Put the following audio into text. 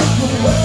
fuck away.